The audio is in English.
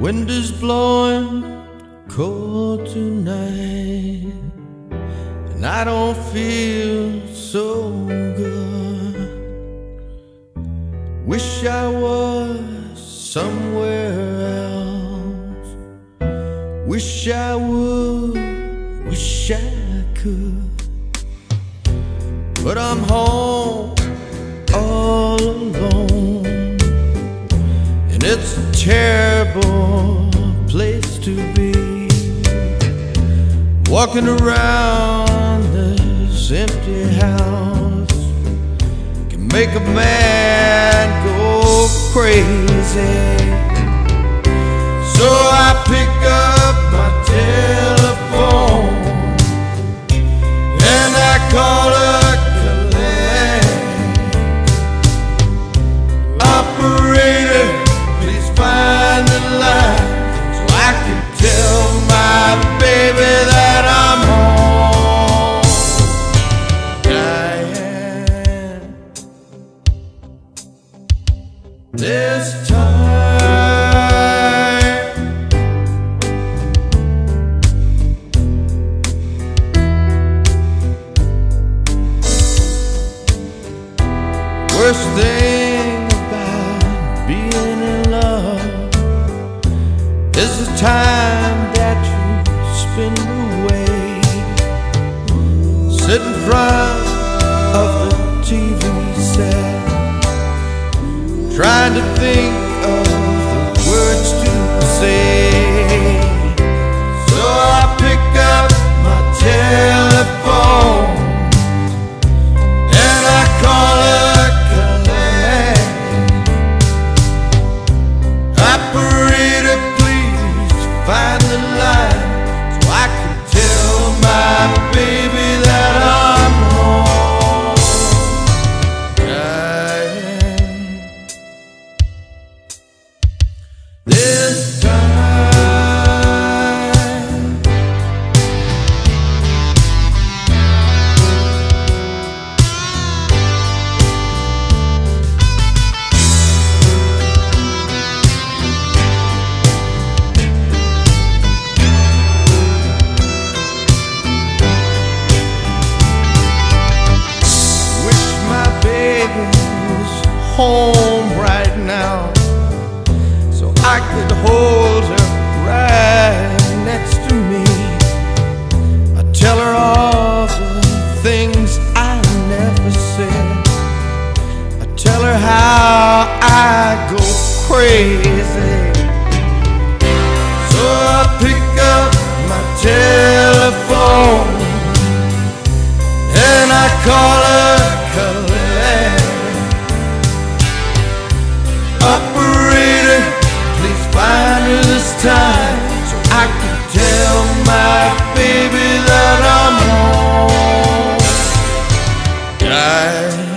Wind is blowing cold tonight, and I don't feel so good. Wish I was somewhere else. Wish I would, wish I could. But I'm home all alone, and it's terrible Walking around this empty house can make a man go crazy. Worst thing about being in love is the time that you spend away. sitting in front of the TV set, trying to think baby was home right now. So I could hold her right night